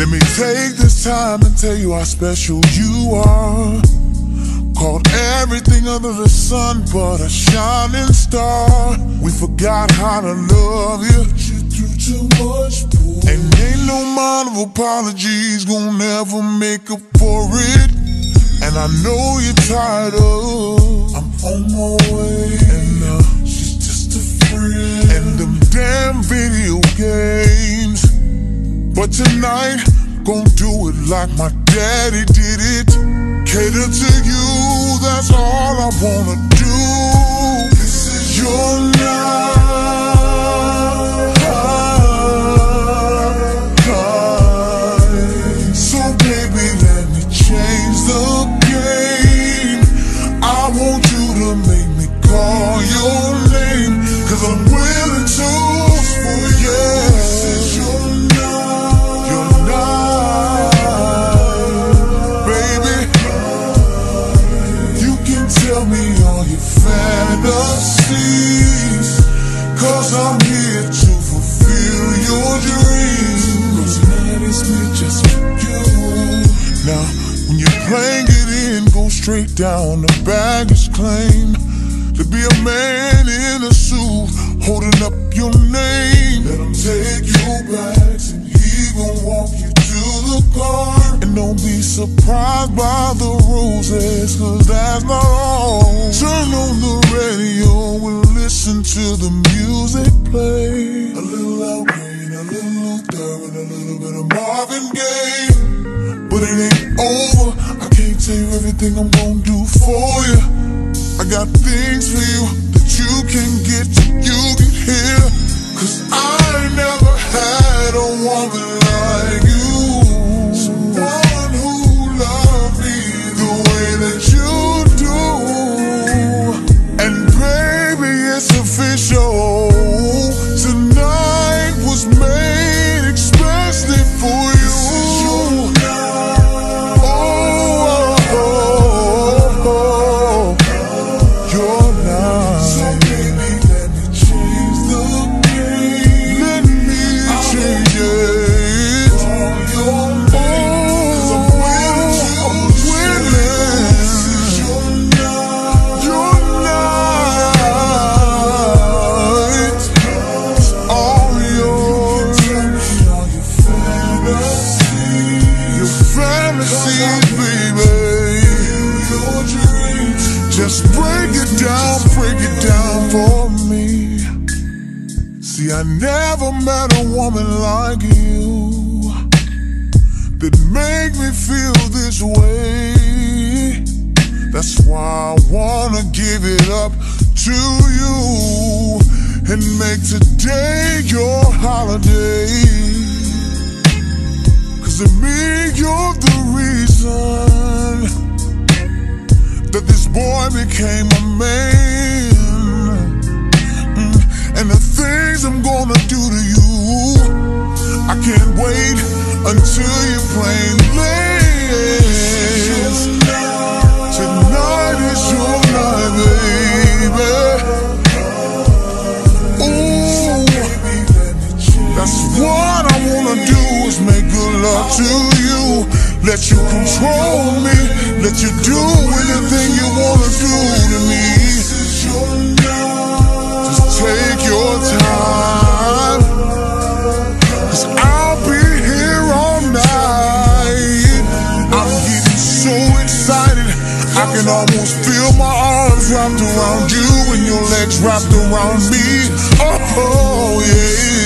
Let me take this time and tell you how special you are. Called everything under the sun but a shining star. We forgot how to love you. Too much, boy. And ain't no amount of apologies gonna ever make up for it. And I know you're tired of. I'm on my way. And uh, she's just a friend. And them damn video games. But tonight, gon' do it like my daddy did it. Cater to you, that's all I tell me all your fantasies. Cause I'm here to fulfill your dreams. Cause tonight is me just you. Now, when you're playing it in, go straight down the baggage claim. To be a man in a suit, holding up your name. Let him take your bags and he gon' walk you to the car. And don't be surprised by the roses, cause that's not all. Turn on the radio and listen to the music play. A little Green, a little Luther, and a little bit of Marvin Gaye. But it ain't over. I can't tell you everything I'm gonna do for you. I got things for you that you can get you get here. Just break it down, break it down for me. See, I never met a woman like you that make me feel this way. That's why I wanna give it up to you and make today your holiday. Cause to me, you're the reason boy became a man. Mm, And the things I'm gonna do to you, I can't wait until you plane lands. Love to you. Let you control me, let you do anything you wanna do to me. Just take your time. Cause I'll be here all night. I'm getting so excited. I can almost feel my arms wrapped around you and your legs wrapped around me. Oh, oh yeah.